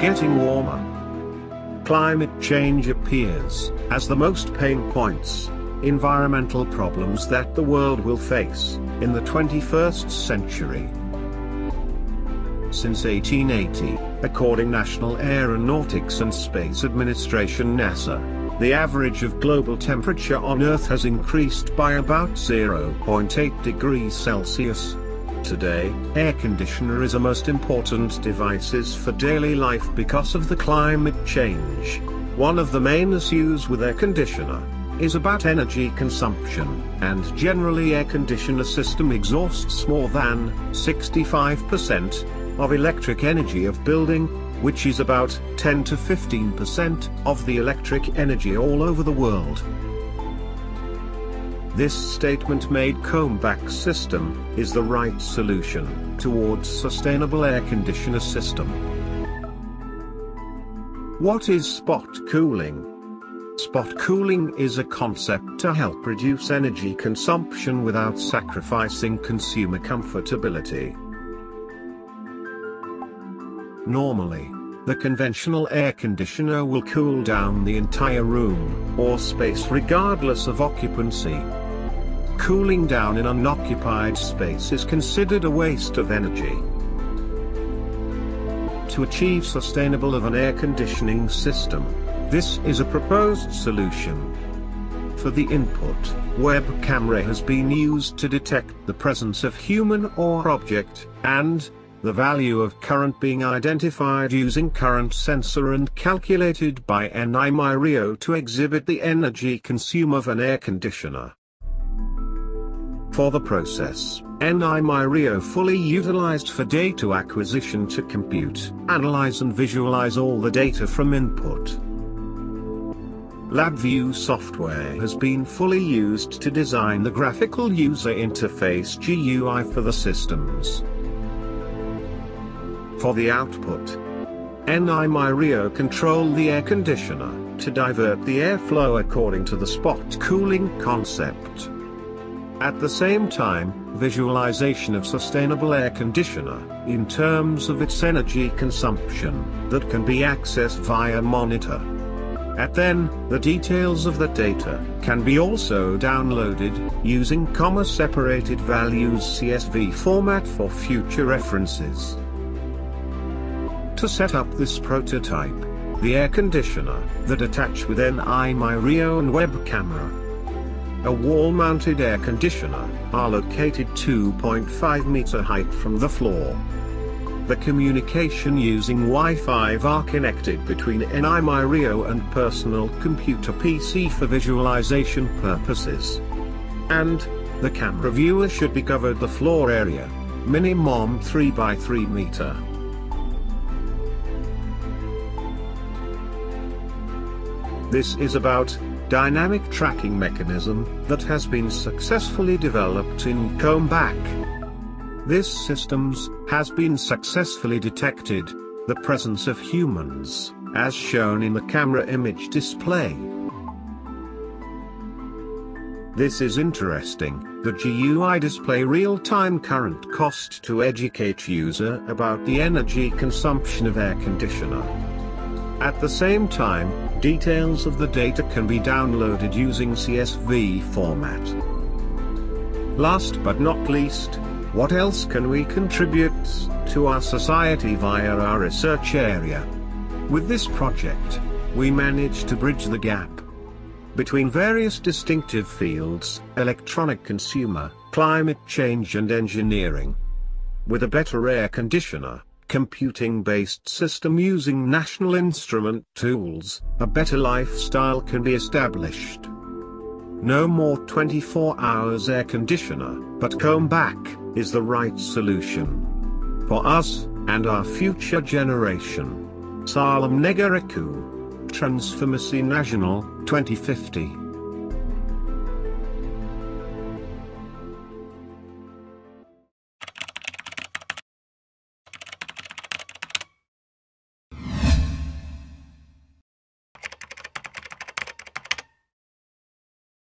getting warmer. Climate change appears as the most pain points, environmental problems that the world will face in the 21st century. Since 1880, according National Aeronautics and Space Administration NASA, the average of global temperature on Earth has increased by about 0.8 degrees Celsius. Today, air conditioner is a most important devices for daily life because of the climate change. One of the main issues with air conditioner is about energy consumption, and generally air conditioner system exhausts more than 65% of electric energy of building, which is about 10 to 15% of the electric energy all over the world. This statement made CombAC system is the right solution towards sustainable air conditioner system. What is spot cooling? Spot cooling is a concept to help reduce energy consumption without sacrificing consumer comfortability. Normally, the conventional air conditioner will cool down the entire room or space regardless of occupancy. Cooling down in unoccupied space is considered a waste of energy. To achieve sustainable of an air conditioning system, this is a proposed solution. For the input, web camera has been used to detect the presence of human or object, and, the value of current being identified using current sensor and calculated by NI myRIO to exhibit the energy consume of an air conditioner. For the process, NI myRIO fully utilized for data acquisition to compute, analyze and visualize all the data from input. LabVIEW software has been fully used to design the graphical user interface GUI for the systems. For the output, NI myRIO control the air conditioner to divert the airflow according to the spot cooling concept. At the same time, visualization of sustainable air conditioner, in terms of its energy consumption, that can be accessed via monitor. And then, the details of the data, can be also downloaded, using comma separated values CSV format for future references. To set up this prototype, the air conditioner, that attach with NI myRIO and web camera, a wall-mounted air conditioner, are located 2.5 meter height from the floor. The communication using Wi-Fi are connected between NI myRIO and personal computer PC for visualization purposes. And, the camera viewer should be covered the floor area, minimum 3 by 3 meter. This is about dynamic tracking mechanism that has been successfully developed in CombAC. This systems has been successfully detected the presence of humans, as shown in the camera image display. This is interesting, the GUI display real-time current cost to educate user about the energy consumption of air conditioner. At the same time, details of the data can be downloaded using CSV format. Last but not least, what else can we contribute to our society via our research area? With this project, we managed to bridge the gap between various distinctive fields, electronic consumer, climate change and engineering. With a better air conditioner, computing-based system using National Instrument tools, a better lifestyle can be established. No more 24 hours air conditioner, but CombAC, is the right solution. For us, and our future generation. Salam Negaraku. Transformasi Nasional, 2050.